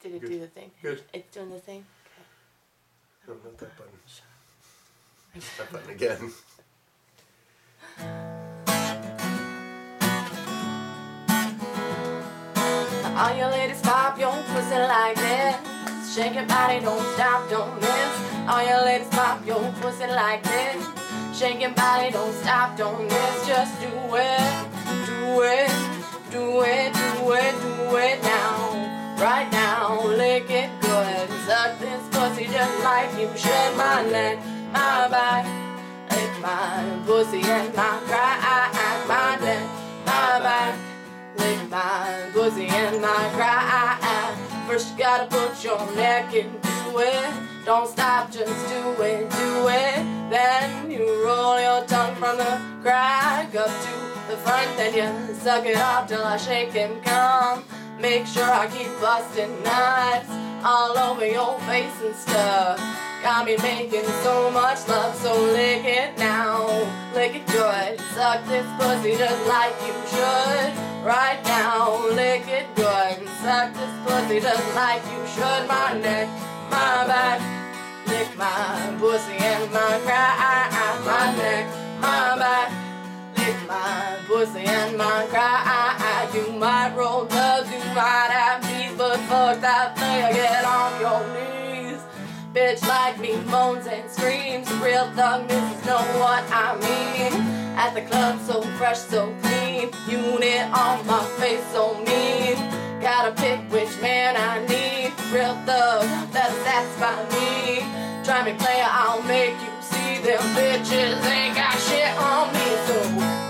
Did it Good. do the thing? Good. It's doing the thing? No, not that button. That button again. All you ladies pop your pussy like this. Shake your body, don't stop, don't miss. All you ladies pop your pussy like this. Shake your body, don't stop, don't miss. Just do it, do it, do it, do it, do it like you should. My neck, my back, lick my pussy and my cry. My neck, my back. Lick my pussy and my cry. First you gotta put your neck into it. Don't stop, just do it, do it. Then you roll your tongue from the crack up to the front. Then you suck it off till I shake and come. Make sure I keep busting nuts all over your face and stuff. Got me making so much love, so lick it now, lick it good. Suck this pussy just like you should. Right now, lick it good. Suck this pussy just like you should. My neck, my back, lick my pussy and my cry. My neck, my back, lick my pussy and my cry. Me moans and screams. Real thug misses know what I mean. At the club, so fresh, so clean. Unit on my face, so mean. Gotta pick which man I need. Real thug, that'll satisfy me. Try me, player, I'll make you see them bitches ain't got shit on me. So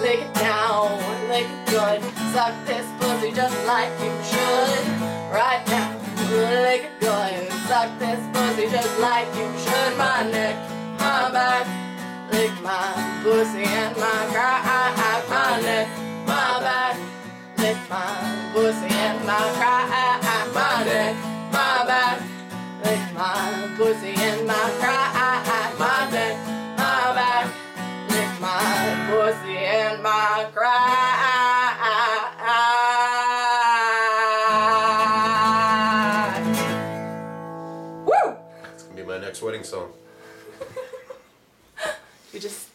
lick it down, lick it good. Suck this pussy just like you should. Suck this pussy just like you should. My neck, my back, lick my pussy and my cry. My neck, my back, lick my pussy and my cry. My neck, my back, lick my pussy and my cry. My neck, my back, lick my pussy and my cry. Next wedding song. You just